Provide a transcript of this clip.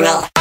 rock roll.